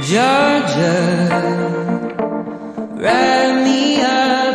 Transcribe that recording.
Georgia, write me up.